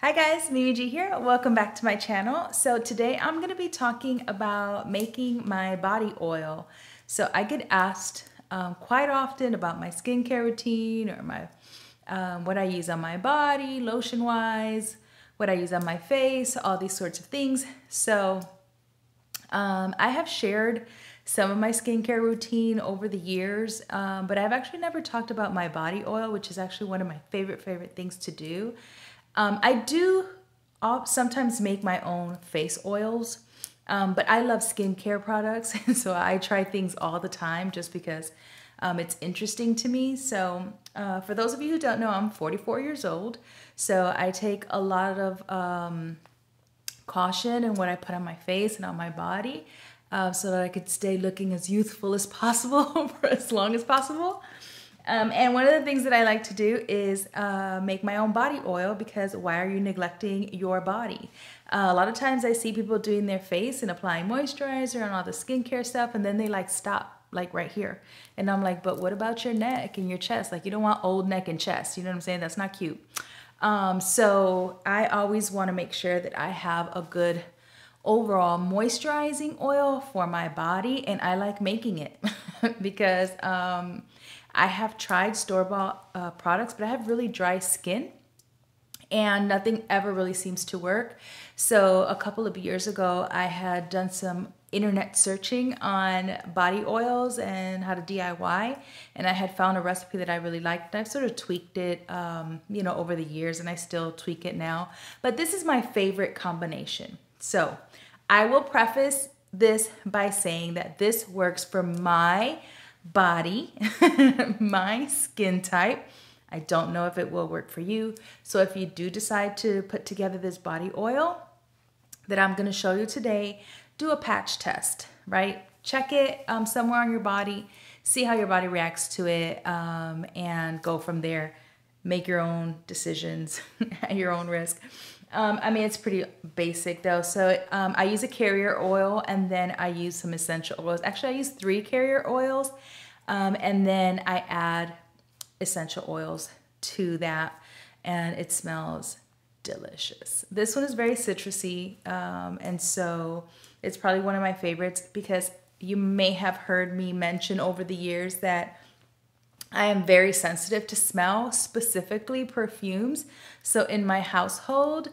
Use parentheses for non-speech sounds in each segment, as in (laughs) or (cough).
Hi guys, Mimi G here. Welcome back to my channel. So today I'm going to be talking about making my body oil. So I get asked um, quite often about my skincare routine or my um, what I use on my body, lotion wise, what I use on my face, all these sorts of things. So um, I have shared some of my skincare routine over the years, um, but I've actually never talked about my body oil, which is actually one of my favorite, favorite things to do. Um, I do sometimes make my own face oils, um, but I love skincare products, (laughs) so I try things all the time just because um, it's interesting to me. So, uh, for those of you who don't know, I'm 44 years old, so I take a lot of um, caution in what I put on my face and on my body. Uh, so that I could stay looking as youthful as possible (laughs) for as long as possible. Um, and one of the things that I like to do is uh, make my own body oil because why are you neglecting your body? Uh, a lot of times I see people doing their face and applying moisturizer and all the skincare stuff, and then they like stop like right here. And I'm like, but what about your neck and your chest? Like you don't want old neck and chest. You know what I'm saying? That's not cute. Um, so I always want to make sure that I have a good overall moisturizing oil for my body and I like making it (laughs) because um, I have tried store-bought uh, products, but I have really dry skin and nothing ever really seems to work. So a couple of years ago, I had done some internet searching on body oils and how to DIY, and I had found a recipe that I really liked. I've sort of tweaked it, um, you know, over the years, and I still tweak it now. But this is my favorite combination. So I will preface this by saying that this works for my body, (laughs) my skin type. I don't know if it will work for you. So if you do decide to put together this body oil that I'm gonna show you today, do a patch test, right? Check it um, somewhere on your body, see how your body reacts to it, um, and go from there. Make your own decisions (laughs) at your own risk. Um, I mean, it's pretty basic though. So um, I use a carrier oil and then I use some essential oils. Actually, I use three carrier oils um, and then I add essential oils to that and it smells delicious. This one is very citrusy um, and so it's probably one of my favorites because you may have heard me mention over the years that I am very sensitive to smell, specifically perfumes. So in my household,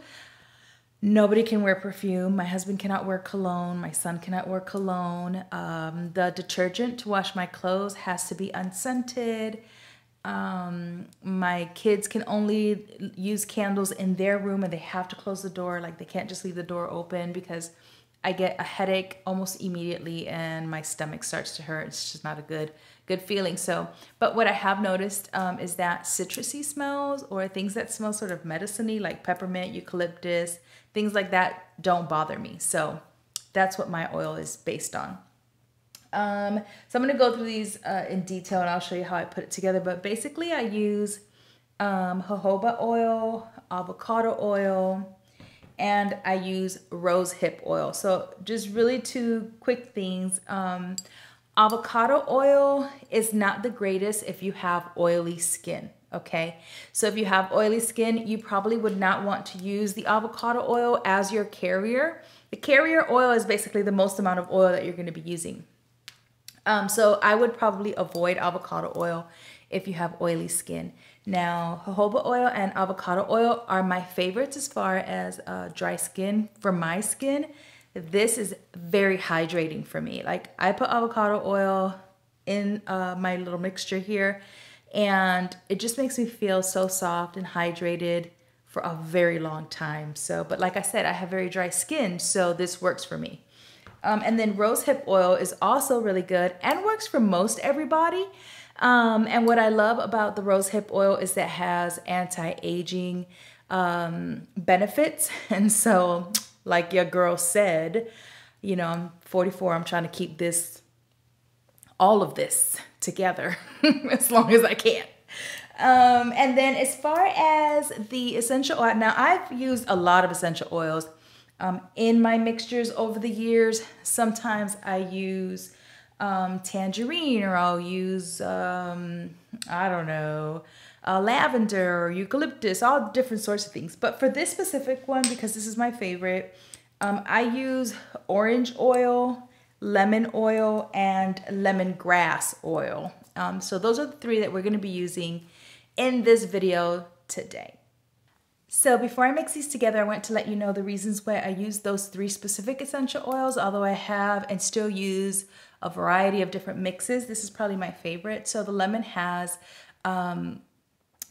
nobody can wear perfume. My husband cannot wear cologne. My son cannot wear cologne. Um, the detergent to wash my clothes has to be unscented. Um, my kids can only use candles in their room and they have to close the door. Like they can't just leave the door open because I get a headache almost immediately and my stomach starts to hurt. It's just not a good good feeling. So, but what I have noticed um, is that citrusy smells or things that smell sort of medicine like peppermint, eucalyptus, things like that don't bother me. So that's what my oil is based on. Um, so I'm going to go through these uh, in detail and I'll show you how I put it together. But basically I use um, jojoba oil, avocado oil, and I use rose hip oil. So just really two quick things. Um, avocado oil is not the greatest if you have oily skin, okay? So if you have oily skin, you probably would not want to use the avocado oil as your carrier. The carrier oil is basically the most amount of oil that you're gonna be using. Um, so I would probably avoid avocado oil if you have oily skin. Now, jojoba oil and avocado oil are my favorites as far as uh, dry skin for my skin. This is very hydrating for me. Like I put avocado oil in uh, my little mixture here and it just makes me feel so soft and hydrated for a very long time. So, but like I said, I have very dry skin, so this works for me. Um, and then rose hip oil is also really good and works for most everybody. Um, and what I love about the rose hip oil is that has anti-aging um, benefits. (laughs) And so, like your girl said, you know, I'm 44, I'm trying to keep this, all of this together (laughs) as long as I can. Um, and then as far as the essential oil, now I've used a lot of essential oils um, in my mixtures over the years. Sometimes I use um, tangerine or I'll use, um, I don't know, uh, lavender or eucalyptus, all different sorts of things. But for this specific one, because this is my favorite, um, I use orange oil, lemon oil, and lemongrass oil. Um, so those are the three that we're gonna be using in this video today. So before I mix these together, I want to let you know the reasons why I use those three specific essential oils, although I have and still use a variety of different mixes. This is probably my favorite. So the lemon has um,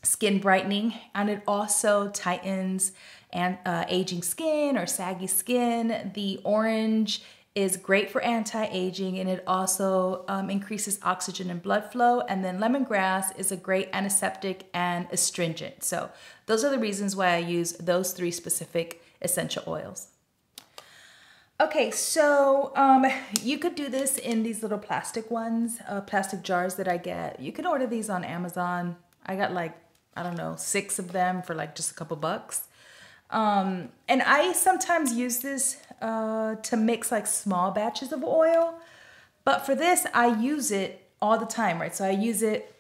skin brightening and it also tightens and uh, aging skin or saggy skin. The orange is great for anti-aging and it also um, increases oxygen and blood flow. And then lemongrass is a great antiseptic and astringent. So those are the reasons why I use those three specific essential oils. Okay, so um, you could do this in these little plastic ones, uh, plastic jars that I get. You can order these on Amazon. I got like, I don't know, six of them for like just a couple bucks. Um, and I sometimes use this uh, to mix like small batches of oil. But for this, I use it all the time, right? So I use it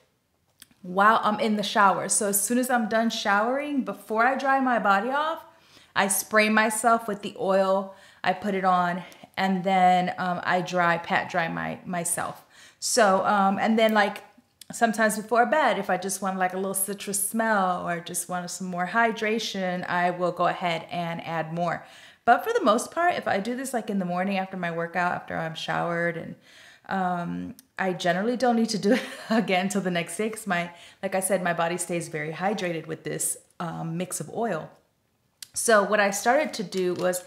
while I'm in the shower. So as soon as I'm done showering, before I dry my body off, I spray myself with the oil, I put it on, and then um, I dry, pat dry my myself. So, um, and then like sometimes before bed, if I just want like a little citrus smell or just want some more hydration, I will go ahead and add more. But for the most part, if I do this like in the morning after my workout, after I'm showered and um, I generally don't need to do (laughs) it again until the next day because my, like I said, my body stays very hydrated with this um, mix of oil. So what I started to do was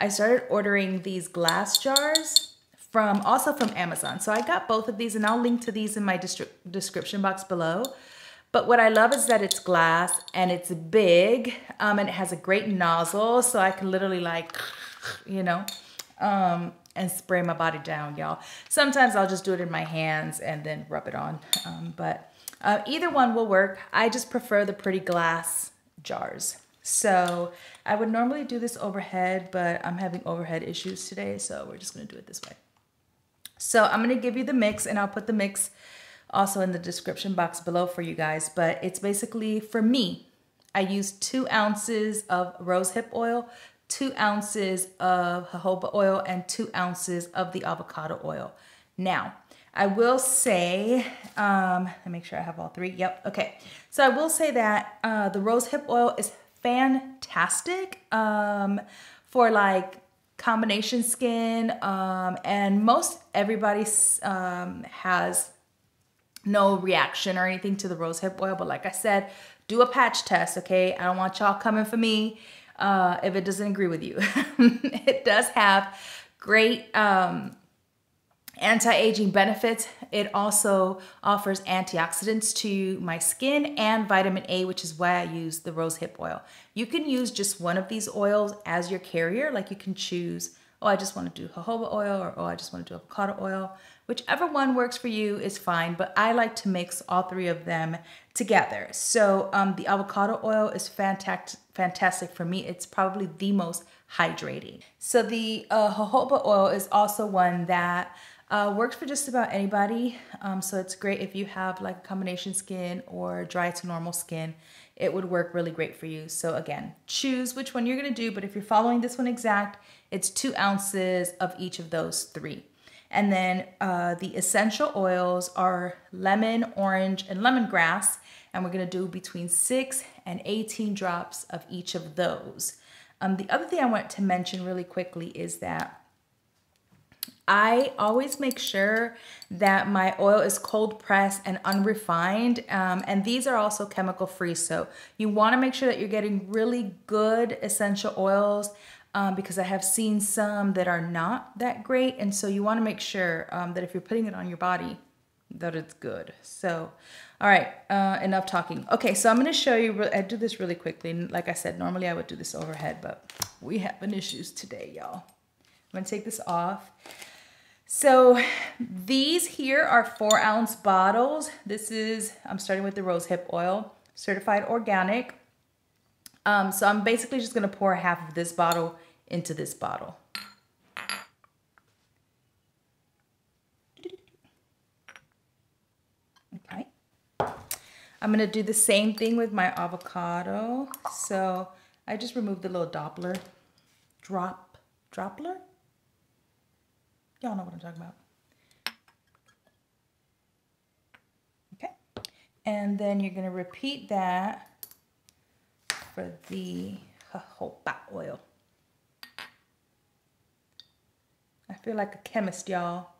I started ordering these glass jars from also from Amazon. So I got both of these and I'll link to these in my description box below. But what I love is that it's glass and it's big um, and it has a great nozzle. So I can literally like, you know, um, and spray my body down, y'all. Sometimes I'll just do it in my hands and then rub it on. Um, but uh, either one will work. I just prefer the pretty glass jars. So I would normally do this overhead, but I'm having overhead issues today. So we're just gonna do it this way. So I'm gonna give you the mix and I'll put the mix also in the description box below for you guys. But it's basically, for me, I use two ounces of rosehip oil, two ounces of jojoba oil, and two ounces of the avocado oil. Now, I will say, um, let me make sure I have all three. Yep, okay. So I will say that uh, the rosehip oil is fantastic um, for like combination skin um, and most everybody um, has no reaction or anything to the rosehip oil but like I said do a patch test okay? I don't want y'all coming for me uh, if it doesn't agree with you. (laughs) It does have great um, anti-aging benefits. It also offers antioxidants to my skin and vitamin A, which is why I use the rosehip oil. You can use just one of these oils as your carrier. Like you can choose, oh, I just want to do jojoba oil or oh, I just want to do avocado oil. Whichever one works for you is fine, but I like to mix all three of them together. So um, the avocado oil is fantastic, fantastic for me. It's probably the most hydrating. So the uh, jojoba oil is also one that uh, works for just about anybody. Um, so it's great if you have like combination skin or dry to normal skin. It would work really great for you. So again, choose which one you're gonna do, but if you're following this one exact, it's two ounces of each of those three. And then uh, the essential oils are lemon, orange, and lemongrass. And we're gonna do between six and 18 drops of each of those. Um, the other thing I want to mention really quickly is that I always make sure that my oil is cold pressed and unrefined. Um, and these are also chemical free. So you wanna make sure that you're getting really good essential oils um, because I have seen some that are not that great. And so you wanna make sure um, that if you're putting it on your body, that it's good. So, all right, uh, enough talking. Okay, so I'm gonna show you, I do this really quickly. Like I said, normally I would do this overhead, but we having issues today, y'all. I'm gonna take this off. So these here are four ounce bottles. This is, I'm starting with the rosehip oil, certified organic. Um, so I'm basically just gonna pour half of this bottle into this bottle. Okay. I'm gonna do the same thing with my avocado. So I just removed the little Doppler drop, Droppler? Y'all know what I'm talking about. Okay, and then you're gonna repeat that for the jojoba oil. I feel like a chemist, y'all.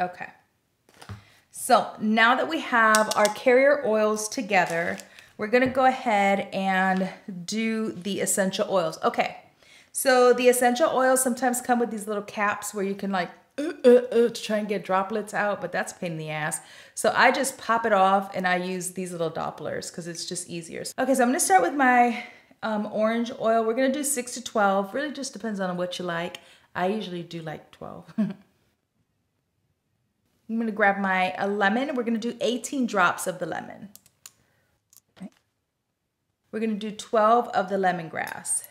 Okay. So now that we have our carrier oils together, we're gonna go ahead and do the essential oils. Okay, so the essential oils sometimes come with these little caps where you can like uh, uh, uh, to try and get droplets out, but that's a pain in the ass. So I just pop it off and I use these little Dopplers because it's just easier. Okay, so I'm gonna start with my um, orange oil. We're gonna do six to 12. Really just depends on what you like. I usually do like 12. (laughs) I'm gonna grab my lemon. We're gonna do 18 drops of the lemon. Okay. We're gonna do 12 of the lemongrass.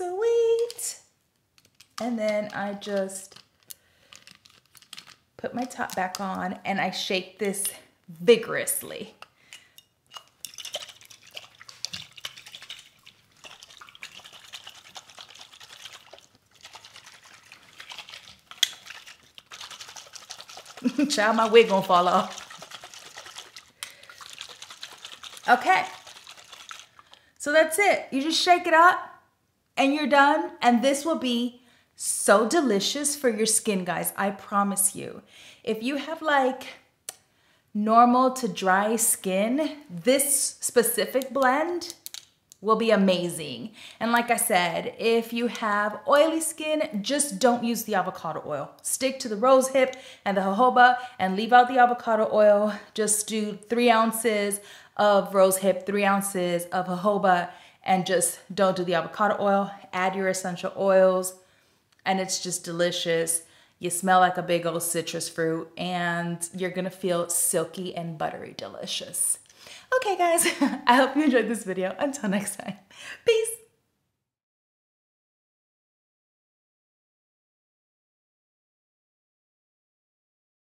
Sweet. And then I just put my top back on and I shake this vigorously. (laughs) Child, my wig gonna fall off. Okay. So that's it. You just shake it up and you're done. And this will be so delicious for your skin, guys. I promise you. If you have like normal to dry skin, this specific blend will be amazing. And like I said, if you have oily skin, just don't use the avocado oil. Stick to the rose hip and the jojoba and leave out the avocado oil. Just do three ounces of rose hip, three ounces of jojoba, and just don't do the avocado oil. Add your essential oils and it's just delicious. You smell like a big old citrus fruit and you're gonna feel silky and buttery delicious. Okay guys, (laughs) I hope you enjoyed this video. Until next time, peace.